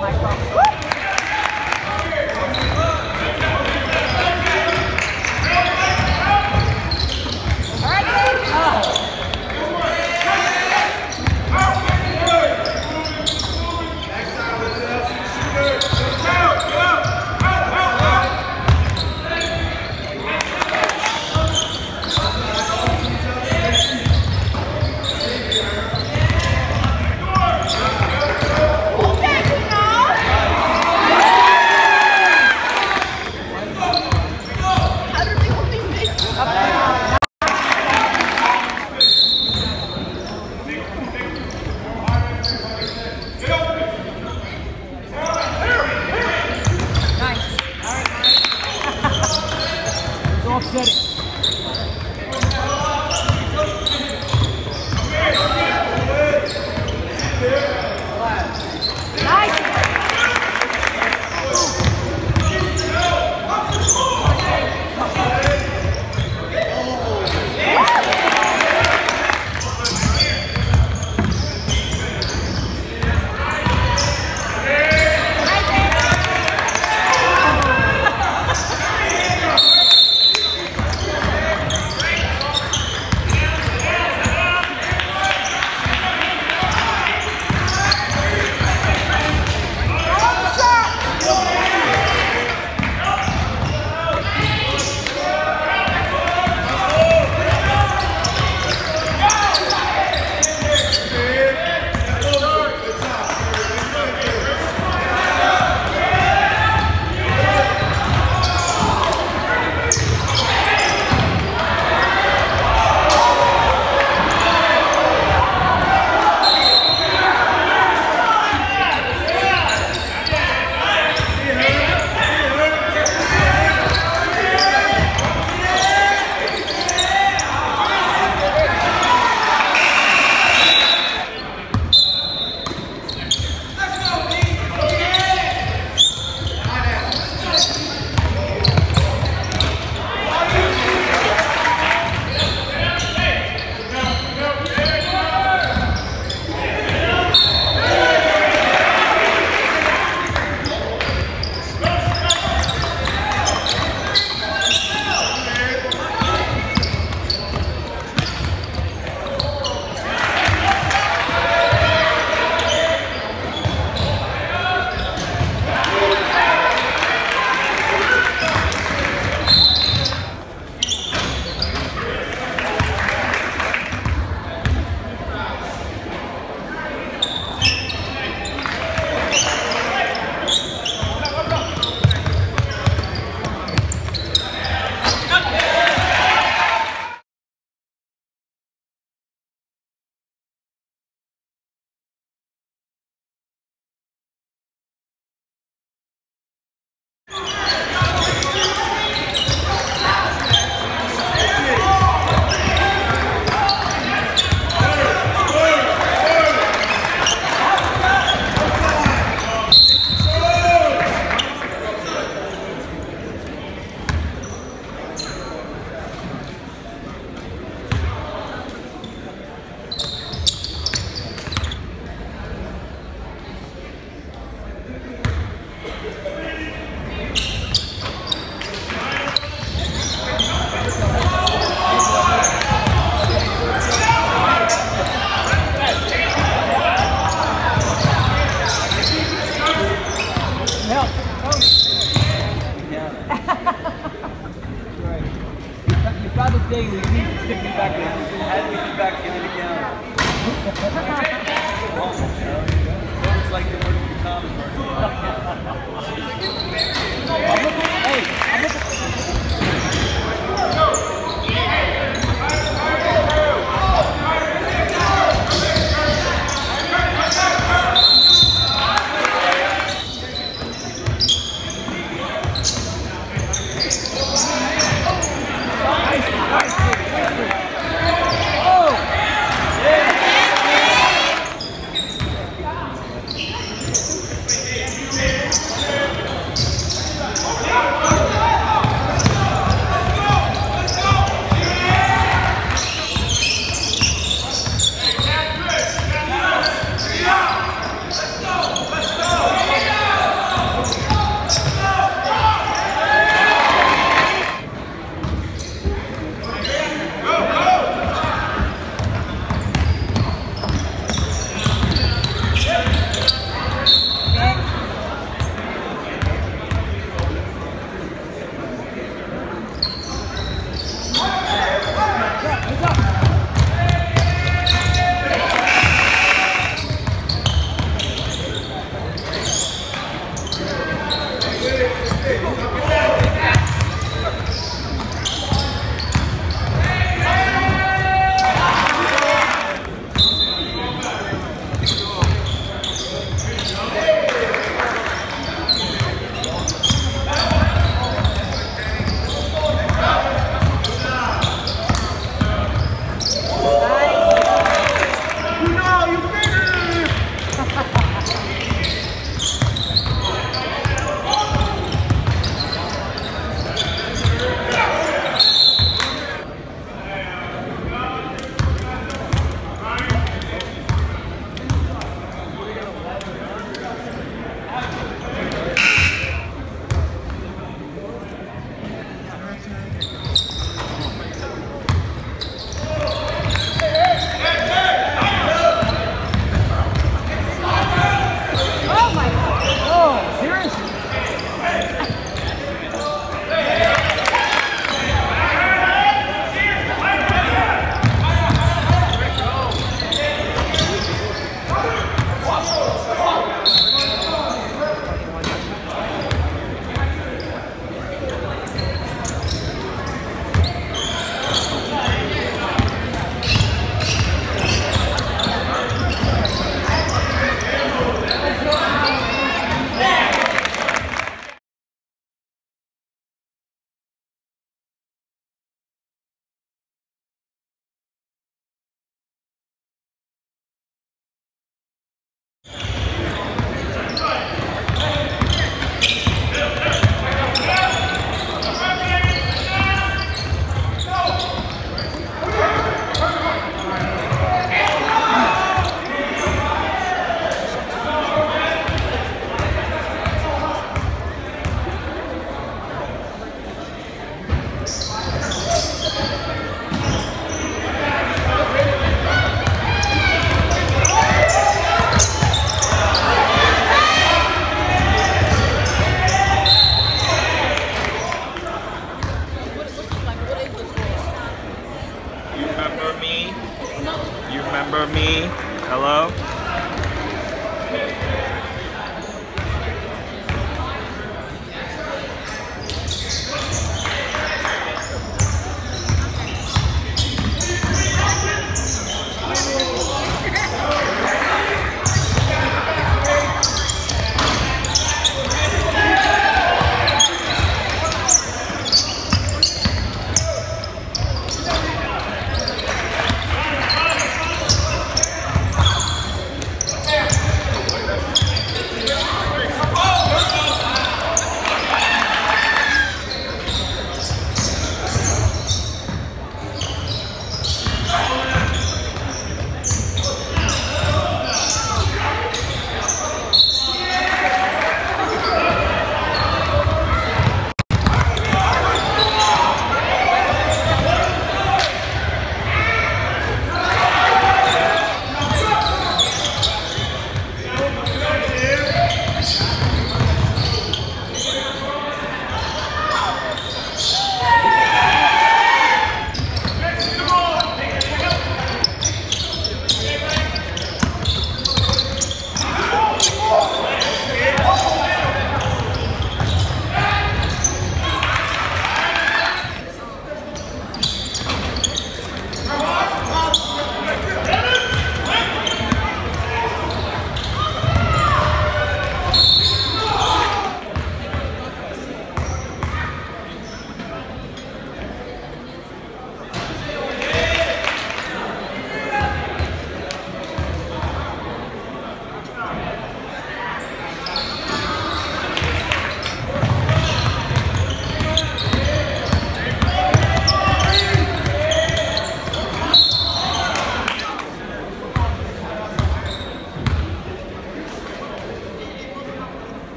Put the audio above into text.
my phone.